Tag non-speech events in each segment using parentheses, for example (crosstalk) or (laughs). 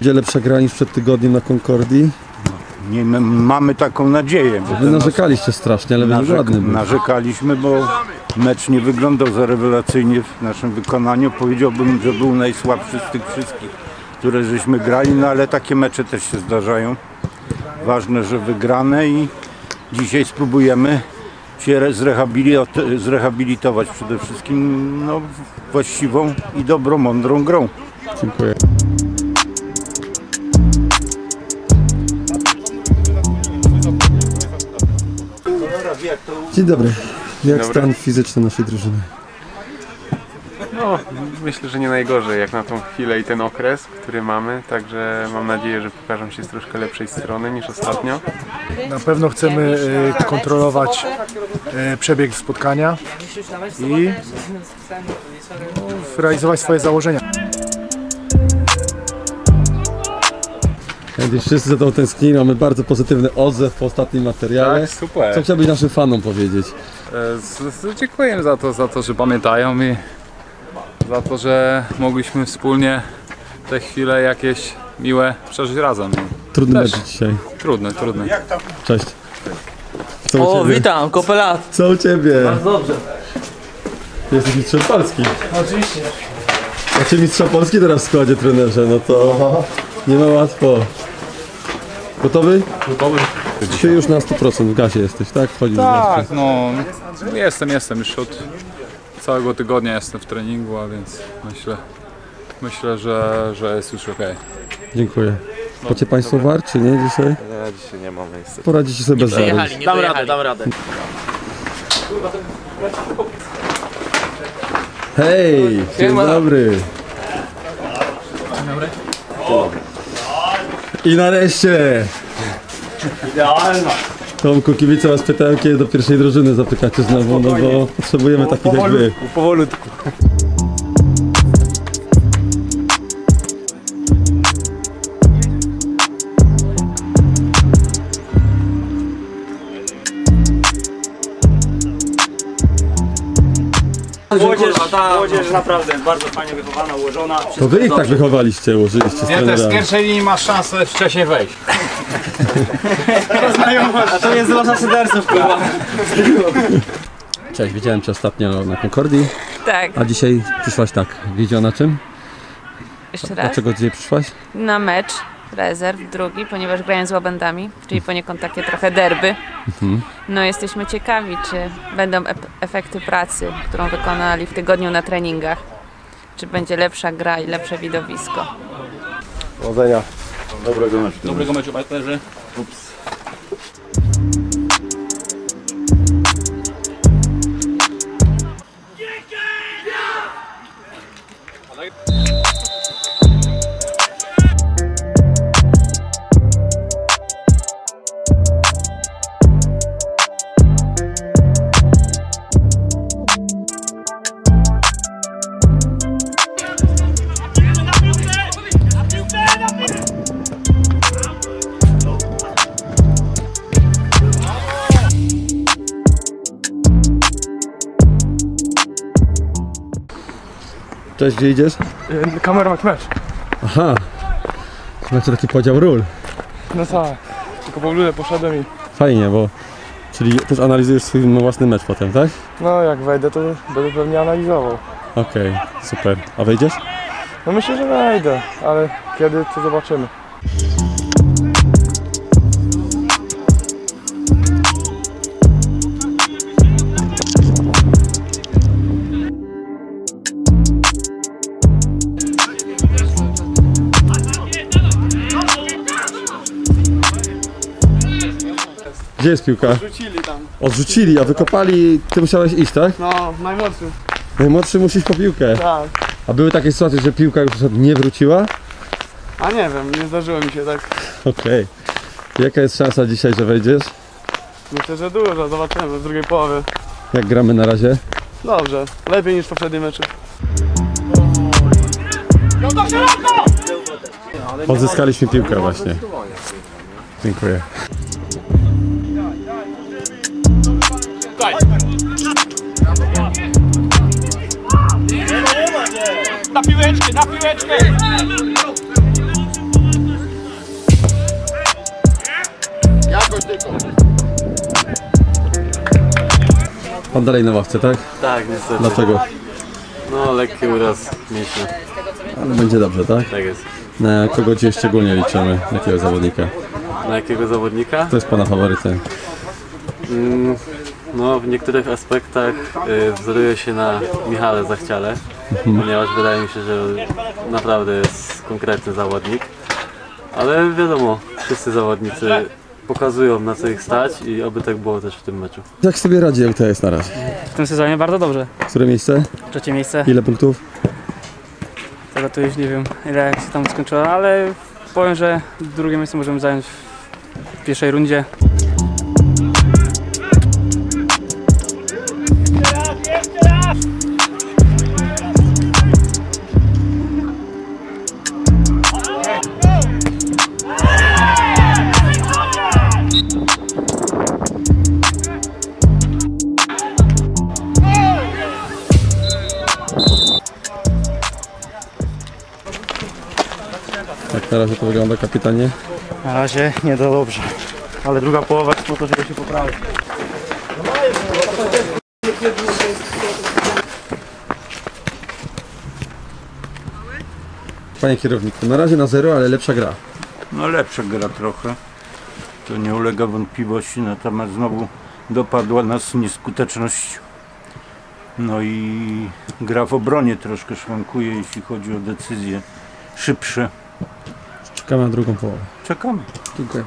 Będzie lepsza gra niż przed tygodniem na Concordii. Nie, my mamy taką nadzieję. Wy narzekaliście strasznie, ale narzek- ładny był. narzekaliśmy, bo mecz nie wyglądał za rewelacyjnie w naszym wykonaniu. Powiedziałbym, że był najsłabszy z tych wszystkich, które żeśmy grali, no ale takie mecze też się zdarzają. Ważne, że wygrane i dzisiaj spróbujemy się re- zrehabilit- zrehabilitować przede wszystkim no, właściwą i dobrą, mądrą grą. Dziękuję. Dzień dobry. Jak stan fizyczny naszej drużyny? No, myślę, że nie najgorzej jak na tą chwilę i ten okres, który mamy, także mam nadzieję, że pokażą się z troszkę lepszej strony niż ostatnio. Na pewno chcemy e, kontrolować e, przebieg spotkania i no, realizować swoje założenia. Kiedy wszyscy za tą tęsknili, mamy bardzo pozytywny odzew po ostatnim materiale. Tak, super. Co chciałbyś naszym fanom powiedzieć? E, z- z- Dziękuję za to, za to, że pamiętają i za to, że mogliśmy wspólnie te chwile jakieś miłe przeżyć razem. Trudny Też. mecz dzisiaj. Trudne, trudne. Cześć. Co u O, witam, kopelat. Co u ciebie? Dobrze. Jesteś mistrzem Polski. Oczywiście. Macie mistrza Polski teraz w składzie trenerze, no to nie ma łatwo. Gotowy? Gotowy. Dzisiaj już na 100% w gazie jesteś, tak? Wchodzisz w Tak, mecz. no jestem, jestem już od całego tygodnia jestem w treningu, a więc myślę, myślę, że, że jest już ok. Dziękuję. Macie Państwo war, czy nie dzisiaj? Nie, dzisiaj nie mamy niestety. Poradzicie sobie bez zaru. nie dam radę, dam radę. Hej, dzień dobry. I nareszcie! Tomku, kibice was pytałem, kiedy do pierwszej drużyny zapytacie znowu, no bo potrzebujemy takich jak wy. Powolutku. Młodzież, młodzież naprawdę bardzo fajnie wychowana, ułożona. To wy ich tak wychowaliście, ułożyliście z Nie, też z pierwszej linii masz szansę wcześniej wejść. A to jest wasza szyderców, kurwa. Cześć, widziałem cię ostatnio na Concordii, Tak, a dzisiaj przyszłaś tak. Wiedziała na czym? jeszcze raz. Dlaczego dzisiaj przyszłaś? Na mecz rezerw drugi, ponieważ grają z łabędami, czyli poniekąd takie trochę derby. No jesteśmy ciekawi, czy będą ep- efekty pracy, którą wykonali w tygodniu na treningach. Czy będzie lepsza gra i lepsze widowisko. Dobrego meczu, partnerzy. Cześć, gdzie idziesz? Kamera mecz. Aha. Macie taki podział ról. No tak. Tylko po bludę poszedłem i Fajnie, bo... Czyli też analizujesz swój własny mecz potem, tak? no jak wejdę to będę pewnie analizował. Okej, super. A wejdziesz? No myślę, że wejdę, ale kiedy to zobaczymy. Gdzie jest piłka? Rzucili tam. Odrzucili, a wykopali, ty musiałeś iść, tak? No, najmłodszy. Najmłodszy musisz po piłkę. Tak. A były takie sytuacje, że piłka już nie wróciła? A nie wiem, nie zdarzyło mi się tak. Okej. Jaka jest szansa dzisiaj, że wejdziesz? Myślę, że dużo, zobaczymy w drugiej połowie. Jak gramy na razie? Dobrze, lepiej niż w poprzednim meczu. Odzyskaliśmy piłkę właśnie. Dziękuję. na piłeczkę, na piłeczkę! Jakoś tylko. Pan dalej na ławce, tak? Tak, niestety. Dlaczego? No, lekki uraz mięśnia. Ale będzie dobrze, tak? Tak jest. Na kogo Cię szczególnie liczymy? Jakiego zawodnika? Na jakiego zawodnika? To jest Pana faworytem. Mm, no, w niektórych aspektach y, wzoruję się na Michale Zachciale, ponieważ wydaje mi się, że naprawdę jest konkretny zawodnik. Ale wiadomo, wszyscy zawodnicy pokazują na co ich stać i oby tak było też w tym meczu. Jak sobie radzi LTS na razie? W tym sezonie bardzo dobrze. Które miejsce? Trzecie miejsce. Ile punktów? Tego to już nie wiem ile się tam skończyło, ale powiem, że drugie miejsce możemy zająć w pierwszej rundzie. Na razie to wygląda kapitanie? Na razie nie to dobrze, ale druga połowa no to żeby się poprawić. Panie kierowniku, na razie na zero, ale lepsza gra. No lepsza gra trochę. To nie ulega wątpliwości, natomiast znowu dopadła nas nieskuteczność. No i gra w obronie troszkę szwankuje, jeśli chodzi o decyzje szybsze. Czekamy na drugą połowę. Czekamy. Dziękuję.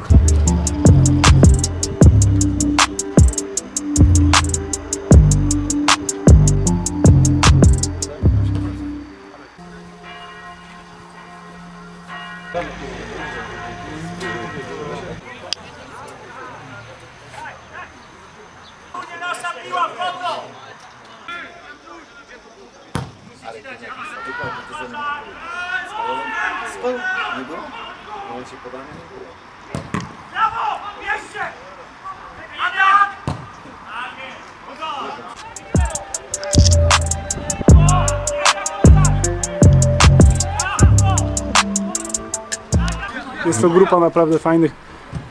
Jest to grupa naprawdę fajnych,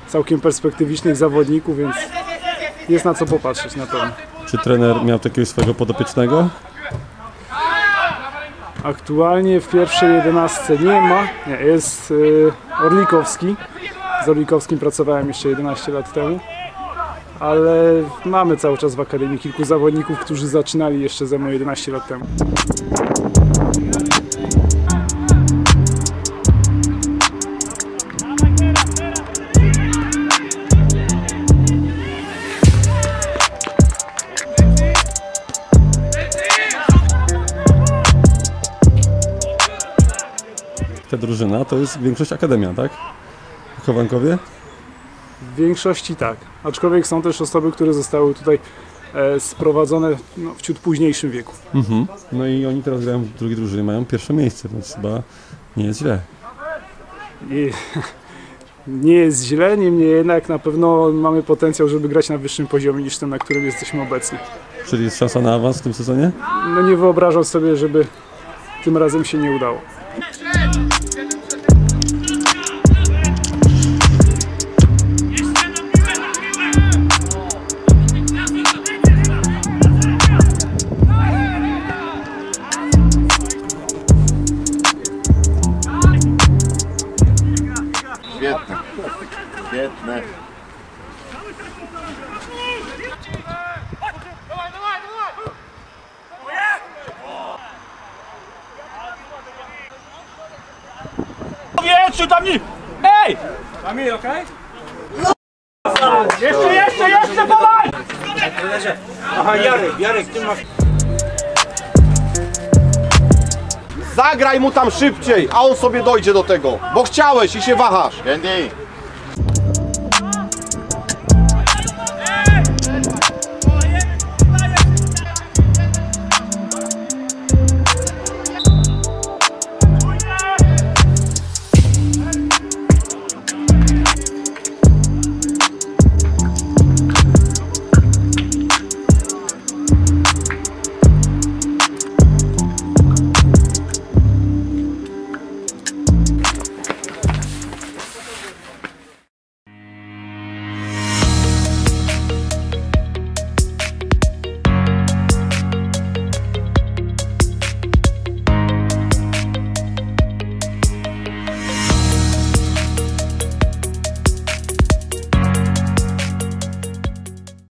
całkiem perspektywicznych zawodników, więc jest na co popatrzeć na pewno. Czy trener miał takiego swojego podopiecznego? Aktualnie w pierwszej jedenastce nie ma, nie, jest y, Orlikowski. Z Orlikowskim pracowałem jeszcze 11 lat temu, ale mamy cały czas w Akademii kilku zawodników, którzy zaczynali jeszcze ze mną 11 lat temu. Drużyna to jest większość akademia, tak? Chowankowie? W większości tak, aczkolwiek są też osoby, które zostały tutaj e, sprowadzone no, w ciut późniejszym wieku. Mhm. No i oni teraz grają w drugiej drużynie, mają pierwsze miejsce, więc chyba nie jest źle. I, (laughs) nie jest źle, niemniej jednak na pewno mamy potencjał, żeby grać na wyższym poziomie niż ten, na którym jesteśmy obecni. Czyli jest szansa na awans w tym sezonie? No nie wyobrażam sobie, żeby tym razem się nie udało. Świetne. Świetne. Powietrzu, tam nie... Ej! Tam nie, okej? Jeszcze, jeszcze, jeszcze, dawaj! Aha, Jarek, Jarek, ty masz... Zagraj mu tam szybciej, a on sobie dojdzie do tego, bo chciałeś i się wahasz. Andy,